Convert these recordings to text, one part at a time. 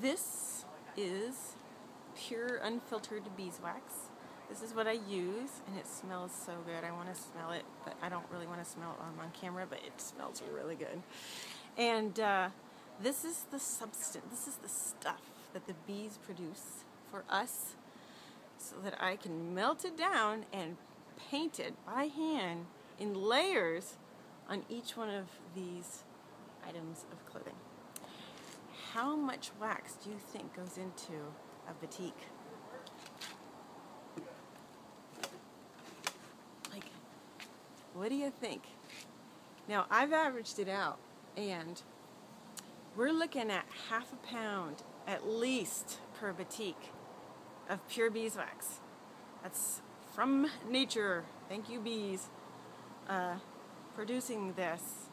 This is pure unfiltered beeswax. This is what I use, and it smells so good. I want to smell it, but I don't really want to smell it on, on camera, but it smells really good. And uh, this is the substance, this is the stuff that the bees produce for us so that I can melt it down and paint it by hand in layers on each one of these items of clothing. How much wax do you think goes into a batik? Like, what do you think? Now, I've averaged it out, and we're looking at half a pound at least per batik of pure beeswax. That's from nature. Thank you, bees, uh, producing this.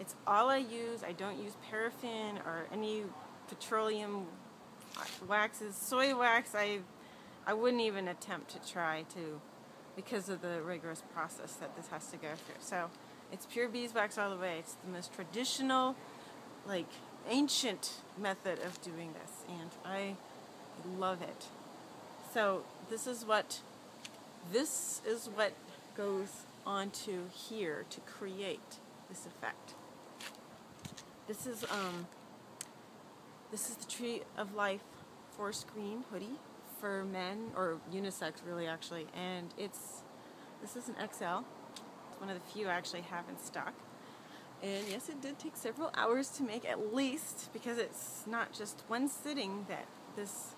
It's all I use. I don't use paraffin or any petroleum waxes. Soy wax, I, I wouldn't even attempt to try to because of the rigorous process that this has to go through. So it's pure beeswax all the way. It's the most traditional, like ancient method of doing this, and I love it. So this is what this is what goes onto here to create this effect. This is um this is the Tree of Life forest green hoodie for men or unisex really actually and it's this is an XL. It's one of the few I actually have in stock. And yes, it did take several hours to make at least because it's not just one sitting that this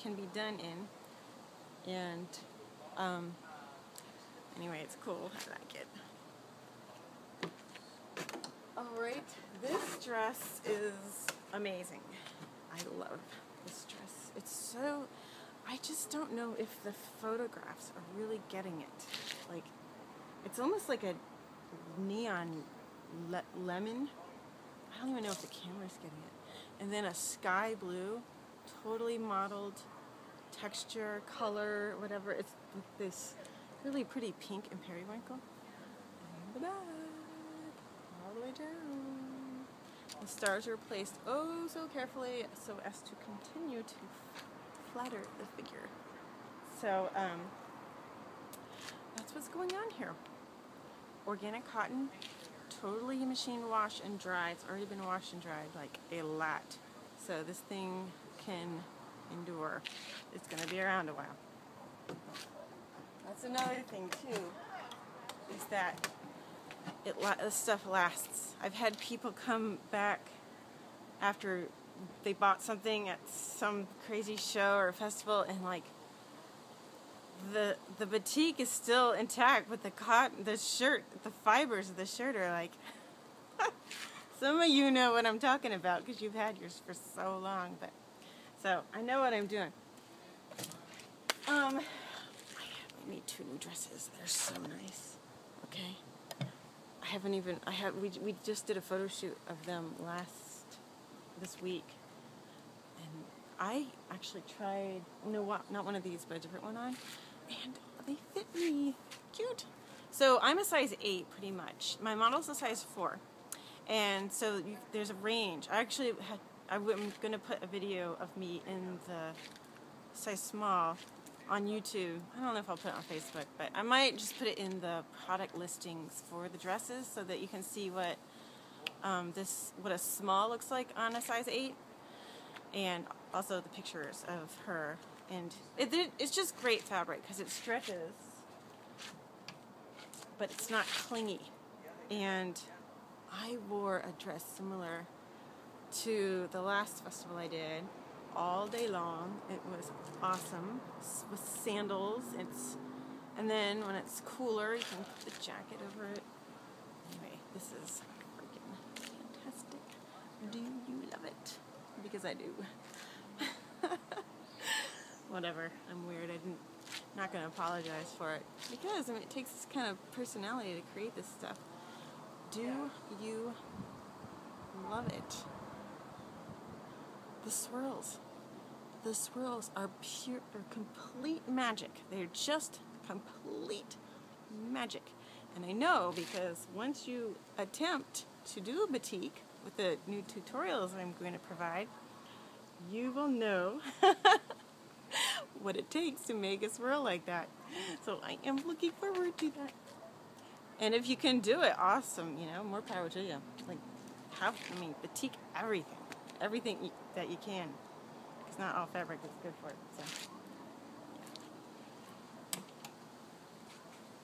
can be done in. And um, anyway, it's cool. I like it. Alright, this dress is amazing. I love this dress. It's so, I just don't know if the photographs are really getting it. Like, it's almost like a neon le lemon. I don't even know if the camera's getting it. And then a sky blue, totally modeled texture, color, whatever. It's this really pretty pink and periwinkle. And the back, all the way down. The stars are placed oh so carefully so as to continue to flatter the figure. So, um, that's what's going on here. Organic cotton, totally machine wash and dry. It's already been washed and dried like a lot. So this thing can endure. It's going to be around a while. That's another thing too, is that it this stuff lasts. I've had people come back after they bought something at some crazy show or festival and like the the batik is still intact but the cotton the shirt the fibers of the shirt are like some of you know what I'm talking about because you've had yours for so long but so I know what I'm doing. Um I need two new dresses. They're so nice. Okay I haven't even I have we, we just did a photo shoot of them last this week and I actually tried no what not one of these but a different one on and they fit me cute. So I'm a size 8 pretty much. My model's a size 4. And so you, there's a range. I actually had, I'm going to put a video of me in the size small on YouTube. I don't know if I'll put it on Facebook, but I might just put it in the product listings for the dresses so that you can see what um, this what a small looks like on a size 8 and also the pictures of her. And it, it's just great fabric because it stretches but it's not clingy. And I wore a dress similar to the last festival I did all day long it was awesome with sandals it's and then when it's cooler you can put the jacket over it anyway this is freaking fantastic do you love it because I do whatever. I'm weird. I didn't not going to apologize for it because I mean it takes this kind of personality to create this stuff. Do you love it? The swirls. The swirls are pure are complete magic. They're just complete magic. And I know because once you attempt to do a batik with the new tutorials I'm going to provide, you will know what it takes to make a swirl like that. So I am looking forward to that. And if you can do it, awesome. You know, more power to you. Like, have I mean, batik everything, everything you, that you can. It's not all fabric is good for it. So.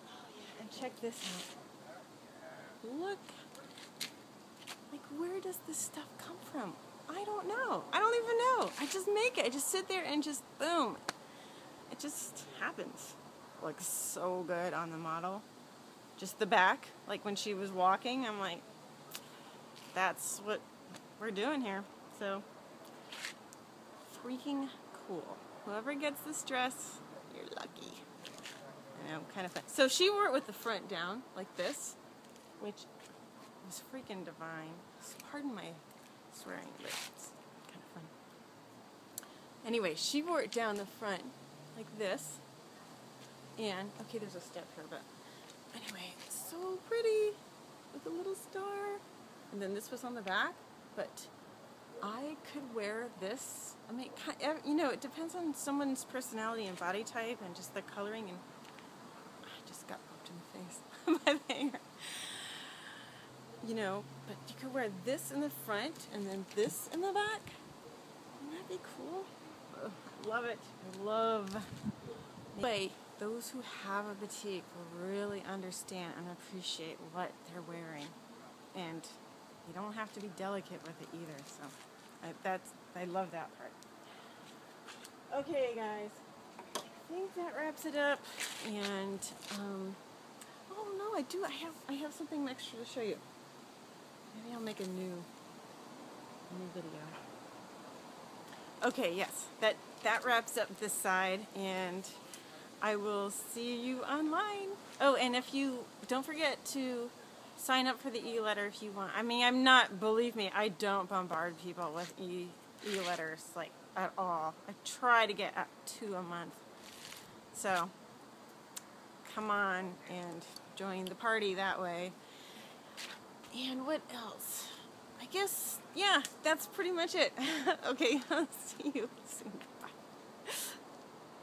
Oh yeah, and check this out. Look. Like, where does this stuff come from? I don't know. I don't even know. I just make it. I just sit there and just boom. It just happens. Looks so good on the model. Just the back, like when she was walking, I'm like, that's what we're doing here. So, freaking cool. Whoever gets this dress, you're lucky. You know, kind of fun. So she wore it with the front down, like this, which was freaking divine. Pardon my swearing, but it's kind of fun. Anyway, she wore it down the front, like this. And, okay, there's a step here, but anyway, it's so pretty with a little star. And then this was on the back, but I could wear this. I mean, you know, it depends on someone's personality and body type and just the coloring. And I just got poked in the face by the hanger. You know, but you could wear this in the front and then this in the back. Wouldn't that be cool? Oh, I love it. I love. Anyway, those who have a batik will really understand and appreciate what they're wearing, and you don't have to be delicate with it either. So I, that's I love that part. Okay, guys, I think that wraps it up. And um, oh no, I do. I have I have something extra to show you. Maybe I'll make a new new video. Okay, yes, that that wraps up this side, and I will see you online. Oh, and if you don't forget to sign up for the e-letter if you want. I mean, I'm not, believe me, I don't bombard people with e e-letters like at all. I try to get up two a month. So, come on and join the party that way. And what else? I guess, yeah, that's pretty much it. okay, I'll see you soon.